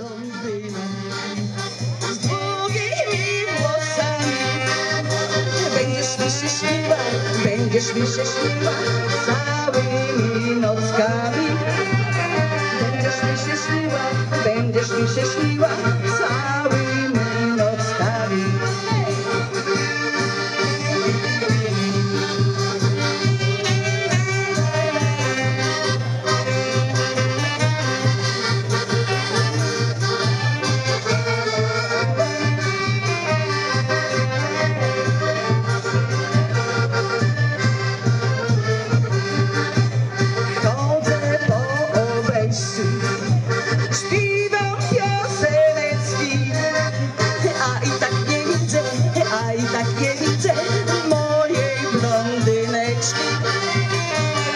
blondyną z długimi włosami. Będziesz mi się śniła, będziesz mi się śniła całymi nockami. Będziesz mi się śniła, będziesz mi się śniła całymi a i tak nie widzę mojej blondyneczki.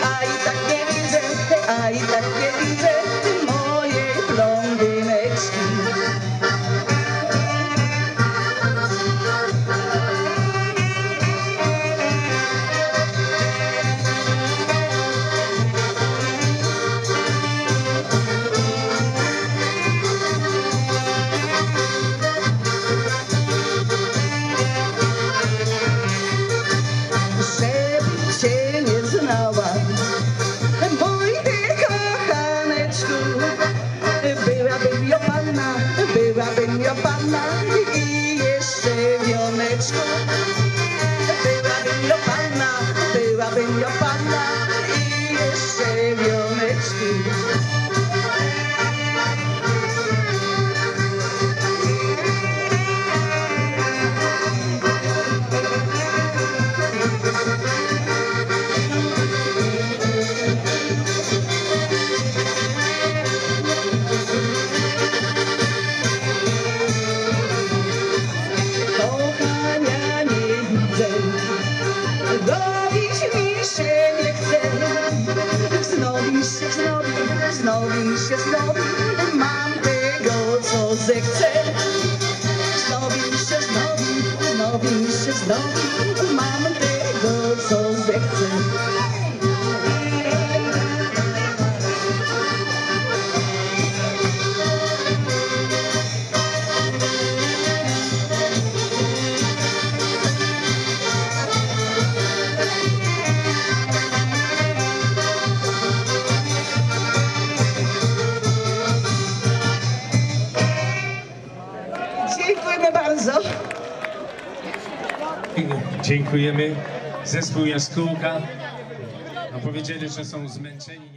A i tak nie widzę, a i tak nie widzę mojej blondyneczki. in your partner, baby, I've your. znowu i się znowu mam tego, co zechcę. Znowu i się znowu, znowu i się znowu mam tego, co zechcę. Dziękujemy bardzo. Dziękujemy. Zespół Jaskółka. Powiedzieli, że są zmęczeni.